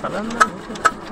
反正那